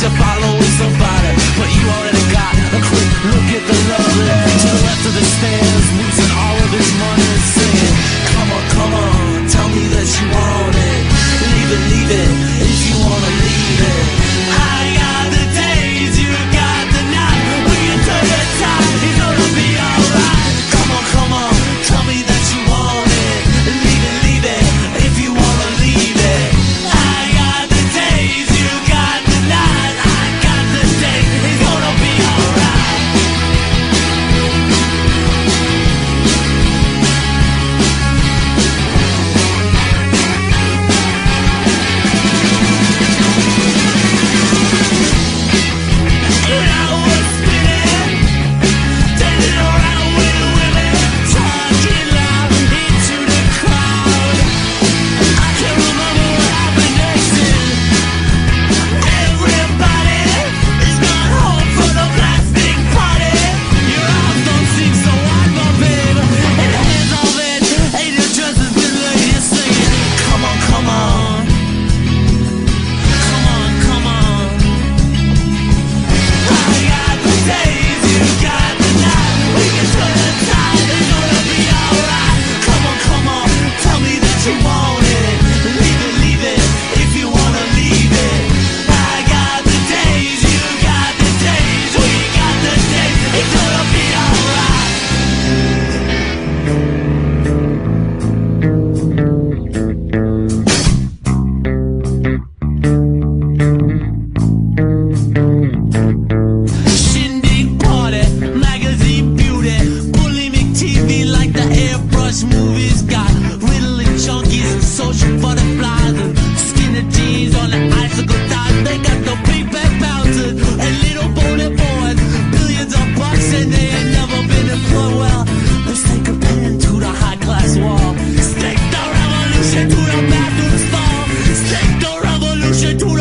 to follow somebody. should do